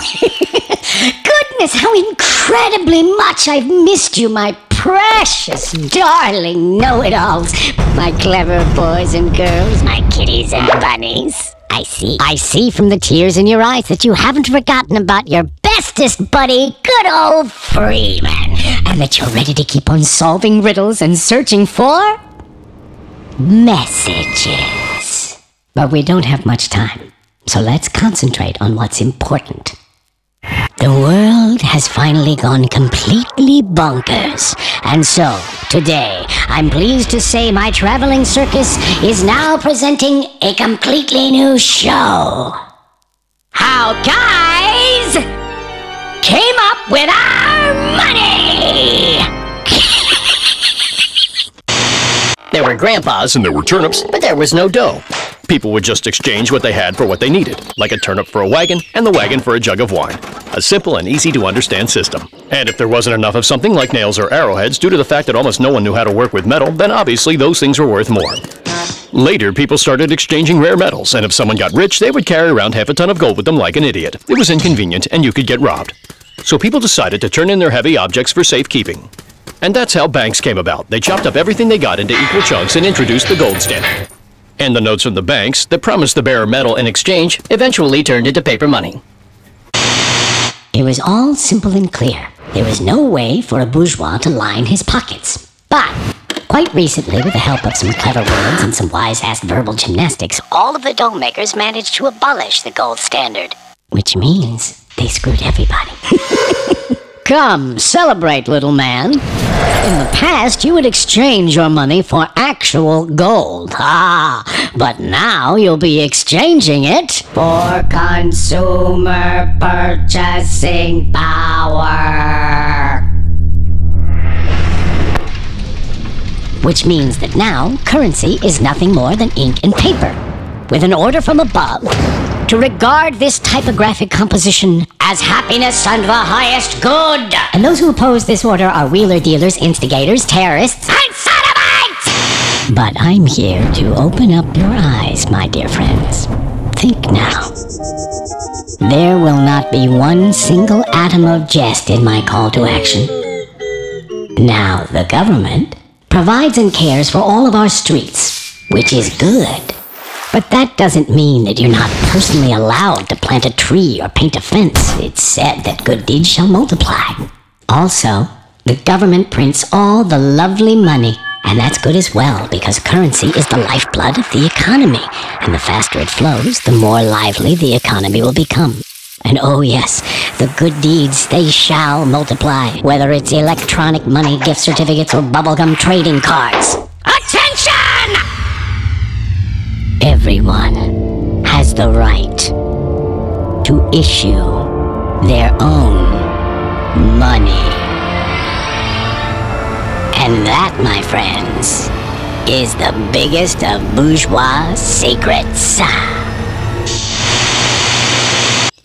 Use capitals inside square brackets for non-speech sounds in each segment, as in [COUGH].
[LAUGHS] Goodness, how incredibly much I've missed you, my precious, darling know it alls. My clever boys and girls, my kitties and bunnies. I see. I see from the tears in your eyes that you haven't forgotten about your bestest buddy, good old Freeman, and that you're ready to keep on solving riddles and searching for messages. But we don't have much time, so let's concentrate on what's important. The world has finally gone completely bonkers. And so, today, I'm pleased to say my traveling circus is now presenting a completely new show. How guys came up with our money! There were grandpas And there were turnips. but there was no dough. People would just exchange what they had for what they needed, like a turnip for a wagon and the wagon for a jug of wine. A simple and easy to understand system. And if there wasn't enough of something like nails or arrowheads due to the fact that almost no one knew how to work with metal, then obviously those things were worth more. Later, people started exchanging rare metals, and if someone got rich, they would carry around half a ton of gold with them like an idiot. It was inconvenient, and you could get robbed. So people decided to turn in their heavy objects for safekeeping. And that's how banks came about. They chopped up everything they got into equal chunks and introduced the gold standard. And the notes from the banks that promised the bearer metal in exchange eventually turned into paper money. It was all simple and clear. There was no way for a bourgeois to line his pockets. But, quite recently, with the help of some clever words and some wise-ass verbal gymnastics, all of the dough makers managed to abolish the gold standard. Which means they screwed everybody. [LAUGHS] Come, celebrate, little man. In the past, you would exchange your money for actual gold. Ah, but now you'll be exchanging it for consumer purchasing power. Which means that now currency is nothing more than ink and paper, with an order from above to regard this typographic composition as happiness and the highest good. And those who oppose this order are wheeler dealers, instigators, terrorists, and sodomites! But I'm here to open up your eyes, my dear friends. Think now. There will not be one single atom of jest in my call to action. Now, the government provides and cares for all of our streets, which is good. But that doesn't mean that you're not personally allowed to plant a tree or paint a fence. It's said that good deeds shall multiply. Also, the government prints all the lovely money, and that's good as well because currency is the lifeblood of the economy, and the faster it flows, the more lively the economy will become. And oh yes, the good deeds, they shall multiply, whether it's electronic money, gift certificates, or bubblegum trading cards. Everyone has the right to issue their own money. And that, my friends, is the biggest of bourgeois secrets. [LAUGHS]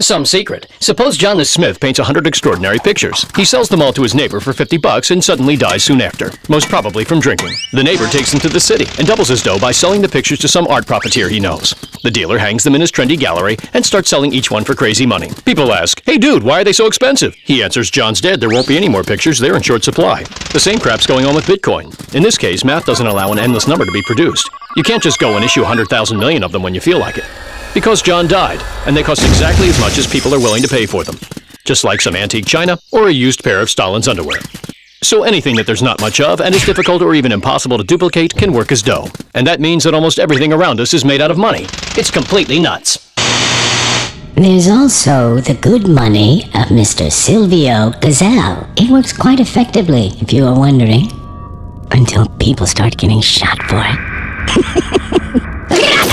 Some secret. Suppose John the Smith paints a hundred extraordinary pictures. He sells them all to his neighbor for 50 bucks and suddenly dies soon after. Most probably from drinking. The neighbor takes them to the city and doubles his dough by selling the pictures to some art profiteer he knows. The dealer hangs them in his trendy gallery and starts selling each one for crazy money. People ask, Hey dude, why are they so expensive? He answers, John's dead, there won't be any more pictures, they're in short supply. The same crap's going on with Bitcoin. In this case, math doesn't allow an endless number to be produced. You can't just go and issue 100,000 million of them when you feel like it. Because John died, and they cost exactly as much as people are willing to pay for them. Just like some antique china or a used pair of Stalin's underwear. So anything that there's not much of and is difficult or even impossible to duplicate can work as dough. And that means that almost everything around us is made out of money. It's completely nuts. There's also the good money of Mr. Silvio Gesell. It works quite effectively, if you are wondering. Until people start getting shot for it. [LAUGHS]